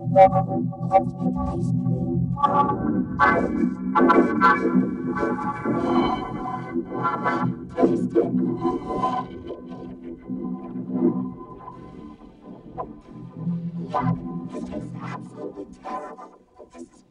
This is absolutely terrible. This is